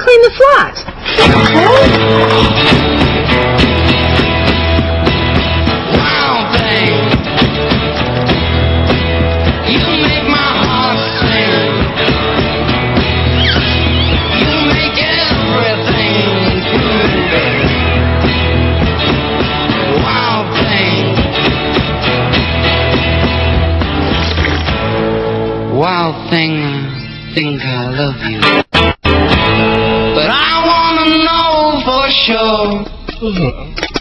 Oh, You the flat. Wild thing. You make my heart sing. You make everything groovy. Wild thing. Wild thing, I think I love you. But